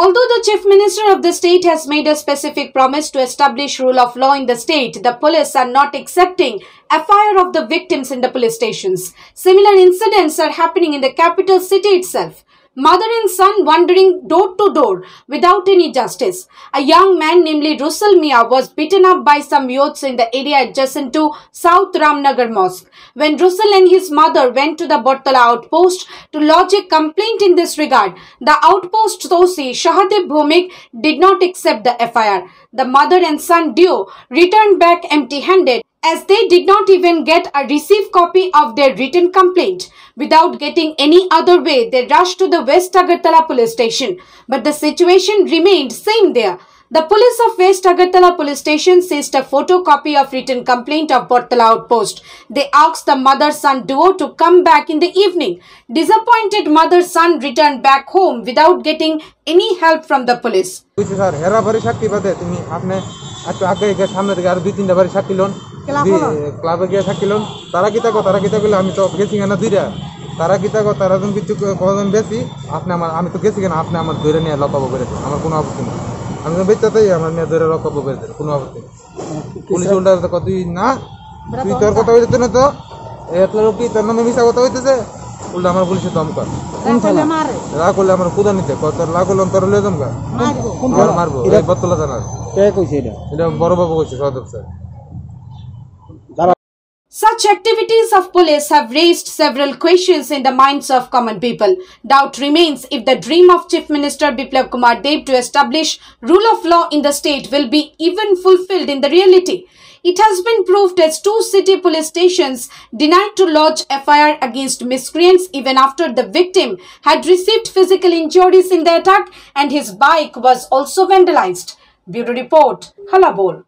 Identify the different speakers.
Speaker 1: Although the Chief Minister of the state has made a specific promise to establish rule of law in the state, the police are not accepting FIR of the victims in the police stations. Similar incidents are happening in the capital city itself. Mother and son wandering door to door without any justice. A young man, namely Russell Mia, was beaten up by some youths in the area adjacent to South Ramnagar Mosque. When Russell and his mother went to the Bortala outpost to lodge a complaint in this regard, the outpost Sosi Shahadev Bhumik did not accept the FIR. The mother and son duo returned back empty-handed as they did not even get a received copy of their written complaint. Without getting any other way, they rushed to the West Agartala police station. But the situation remained same there. The police of West Agartala police station seized a photocopy of written complaint of Bortala outpost. They asked the mother-son duo to come back in the evening. Disappointed mother-son returned back home without getting any help from the police.
Speaker 2: ক্লাবে গিয়ে loan তারা কি থাকো তারা কি থাকলে আমি তো গেছি কেনা দুইটা? তারা কি থাকো তারা যখন কিছু কজন বেশি? আপনি আমার আমি তো গেছি কেন? আপনি আমার ধরে নিয়ে লকাবো করেছে আমার কোনো আপত্তি নেই। আমি তো বেচাতেই আমার নিয়ে ধরে লকাবো করেছে কোনো আপত্তি নেই। পুলিশ উল্টা তো তুই না তুই তোর কথা হইতেছে না তো? একলা লোক কি তোর নামে মিশা কথা হইতেছে? উল্টা আমার পুলিশে দম কর রাগ করলে আমার কুদা নিতে। কত রাগ করলাম তোর লিয়ে দম কর আমার মারবো। এই বতলা জানার
Speaker 3: কে কইছে এটা?
Speaker 2: এটা বড় বাবু কইছে সদর sir.
Speaker 1: Such activities of police have raised several questions in the minds of common people. Doubt remains if the dream of Chief Minister Biplab Kumar Deb to establish rule of law in the state will be even fulfilled in the reality. It has been proved as two city police stations denied to lodge FIR against miscreants even after the victim had received physical injuries in the attack and his bike was also vandalized. Bureau Report, Hallabol.